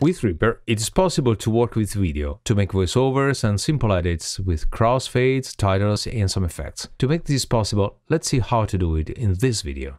With Reaper, it is possible to work with video, to make voiceovers and simple edits with crossfades, titles and some effects. To make this possible, let's see how to do it in this video.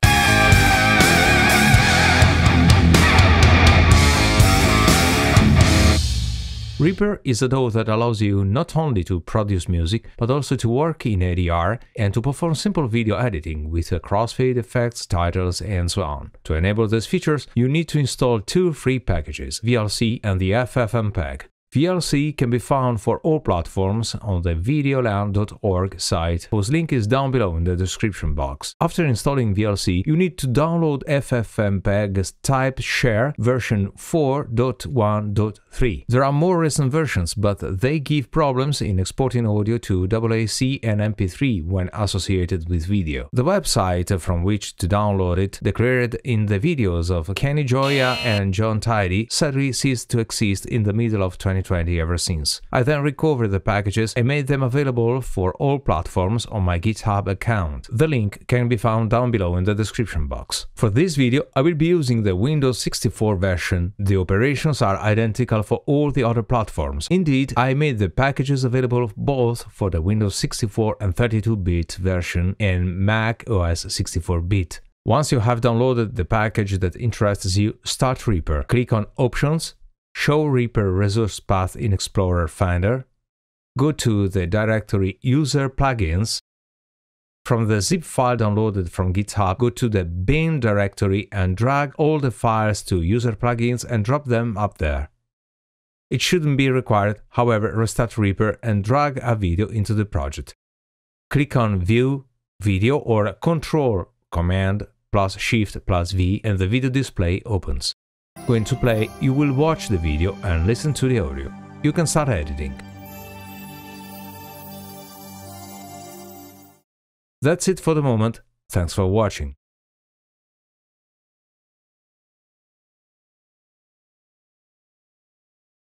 Reaper is a tool that allows you not only to produce music, but also to work in ADR and to perform simple video editing with uh, crossfade effects, titles, and so on. To enable these features, you need to install two free packages, VLC and the FFmpeg. VLC can be found for all platforms on the videolan.org site, whose link is down below in the description box. After installing VLC, you need to download FFmpeg's Type Share version 4.1.3. There are more recent versions, but they give problems in exporting audio to AAC and MP3 when associated with video. The website from which to download it, declared in the videos of Kenny Gioia and Jon Tidey, sadly ceased to exist in the middle of 20 2020 ever since. I then recovered the packages and made them available for all platforms on my GitHub account. The link can be found down below in the description box. For this video, I will be using the Windows 64 version. The operations are identical for all the other platforms. Indeed, I made the packages available both for the Windows 64 and 32-bit version and Mac OS 64-bit. Once you have downloaded the package that interests you, start Reaper. Click on Options, Show Reaper resource path in Explorer Finder, go to the directory User Plugins. From the zip file downloaded from GitHub, go to the bin directory and drag all the files to User Plugins and drop them up there. It shouldn't be required, however, restart Reaper and drag a video into the project. Click on View, Video or Control Command plus Shift plus V and the video display opens. When to play, you will watch the video and listen to the audio. You can start editing. That's it for the moment. Thanks for watching.